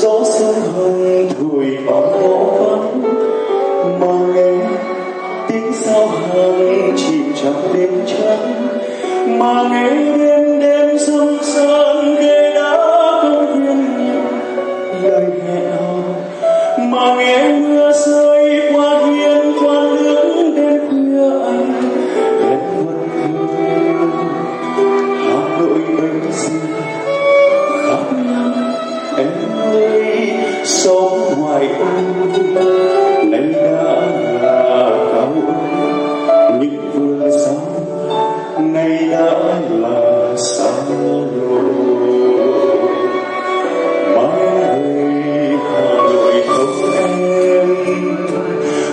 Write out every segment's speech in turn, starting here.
gió sương hơi thổi bóng phố vắng mà nghe tiếng sao hàng chìm trong đêm trắng. Mà nghe đêm đêm rông rơi sống ngoài ô nay đã là cao những vườn xa nay đã là xa lộ mãi về hà nội không em.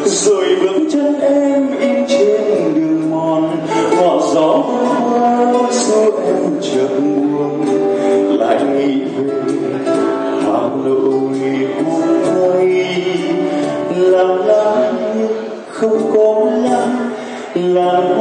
Rồi bước chân em in trên đường mòn, ngõ gió qua sao em chợt buồn. Lại nghĩ về hà nội. Không có lắm là